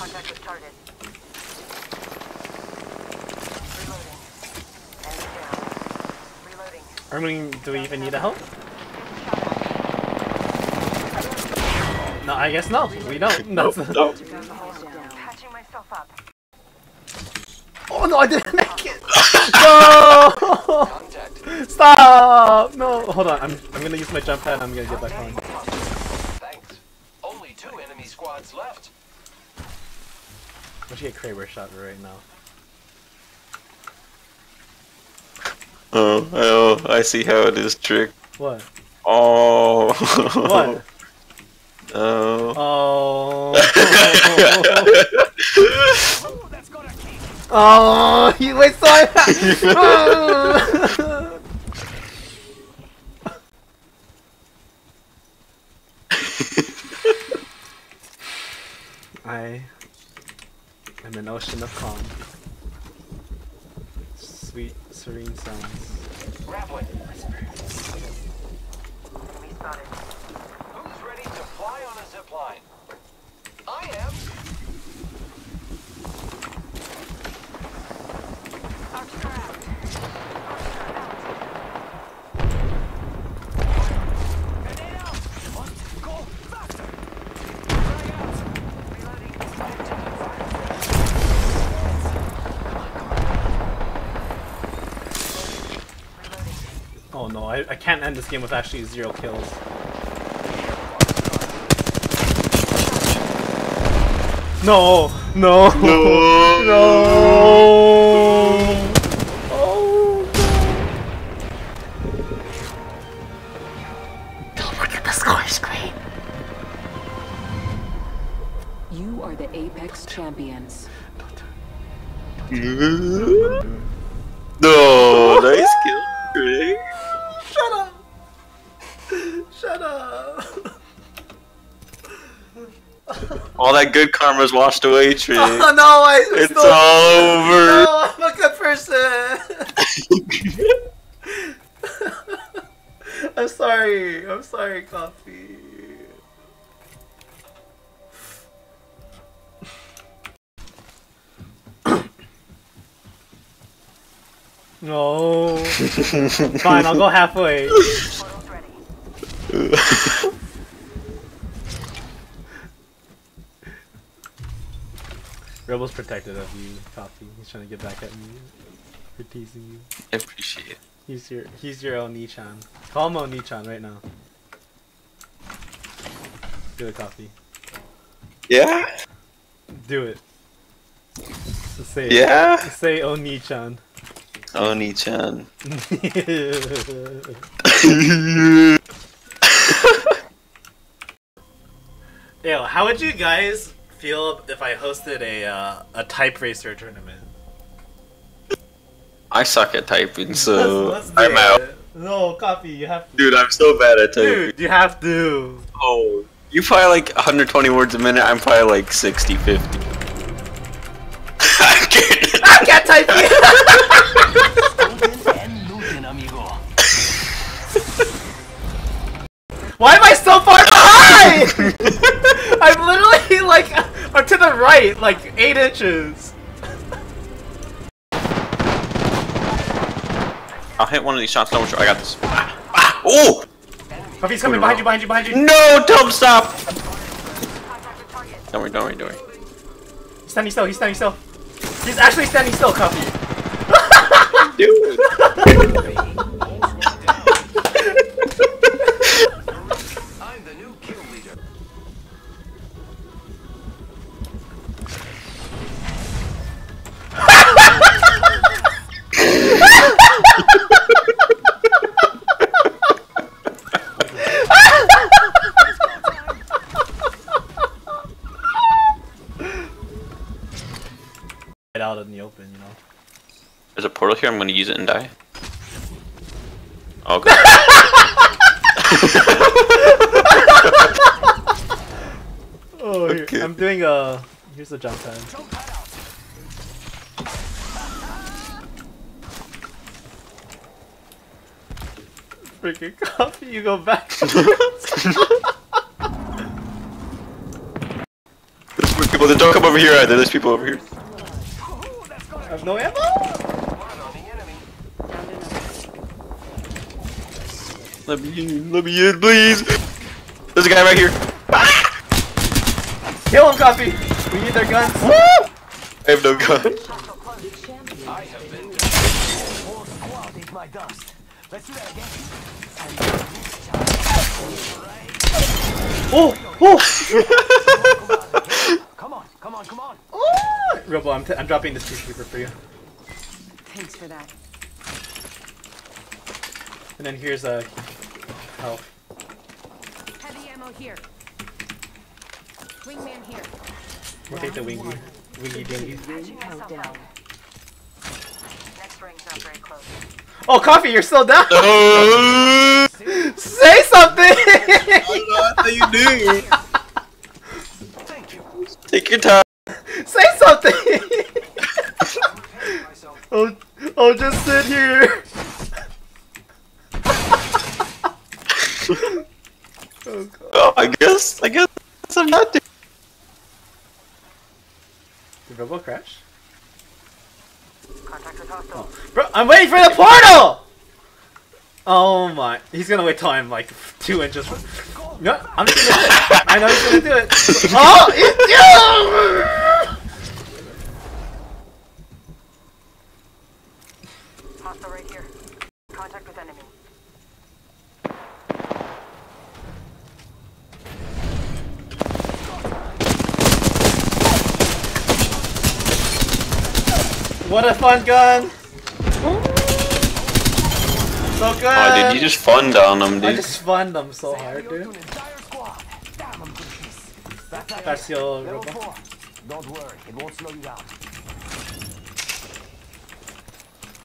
Contact with target. Reloading. Enemy down. Reloading. I mean, do we even need a help? No, I guess no. We don't. No. Patching myself up. Oh no, I didn't make it. no! Stop! No, hold on. I'm I'm gonna use my jump pad. I'm gonna get back on. Thanks. Only two enemy squads left. Should get Kraber shot right now. Oh, oh, I see how it is, Trix. What? Oh. What? Oh. Oh. oh, he wait so I. I am an ocean of calm. Sweet, serene sounds. Grappling. Who's ready to fly on a zip line? I am. No, I, I can't end this game with actually zero kills. No, no, No. no. Oh Don't look at the score screen. You are the Apex champions. no, nice kill, All that good karma's washed away, Trix. Oh no, I It's still, all over. No, I'm a good person. I'm sorry. I'm sorry, coffee. No. Fine, I'll go halfway. Rebel's protected of you, Coffee. He's trying to get back at me for teasing you. I appreciate it. He's your he's your Oni-chan. Call him Oni-chan right now. Do it, Coffee. Yeah? Do it. Just say it. Yeah? Say Oni-chan. Oni-chan. Yo, how would you guys feel if I hosted a uh, a TypeRacer tournament? I suck at typing, so Let's- let's I'm out. it. No, Coffee, you have to. Dude, I'm so bad at typing. Dude, you have to. Oh, you probably like 120 words a minute. I'm probably like 60, 50. I can't. I can't type and Why am I so far behind? I'm literally like I'm to the right, like eight inches. I'll hit one of these shots. Don't worry, I got this. Ah, ah, oh! Coffee's coming behind you, behind you, behind you. No, don't stop! Contact with target. Don't worry, don't worry, don't worry. He's standing still. He's standing still. He's actually standing still, Coffee. Dude. out in the open, you know. There's a portal here. I'm gonna use it and die. Oh, Okay. Oh, here. Okay. I'm doing a. Here's the jump pad. Freaking coffee, you go back. This freaking people. Don't come over here either. There's people over here. I have no ammo. One enemy. Let me in. Let me in, please. There's a guy right here. Kill him, Coffee. We need their guns. I have no gun. I have been. Whole squad ate my dust. Let's do that again. Oh, oh. Come on, come on, come on. Robo, I'm, t- I'm dropping this peacekeeper for you. Thanks for that. And then here's a health. Heavy ammo here. Wingman here. We'll take the wingy. Wingy dingy. Patching myself up. Next ring's not very close. Oh, Coffee, you're still down. Say something. how you do? Thank you. Take your time. Say something. oh, oh, just sit here. oh, God. Oh, I guess. I guess I'm not. doing- Did Robo crash? Contact with hostile. Bro, I'm waiting for the portal! Oh my. He's gonna wait till I'm like two inches from. No, I'm just gonna do it. I know he's gonna do it. Oh! it's Hostile what a fun gun! So good! Oh, dude, you just fun down them, dude. I dude. just spun them so hard, dude. doing entire squad. Damn, I'm good at this. That's That's your Level Robo. Don't worry, it won't slow you down.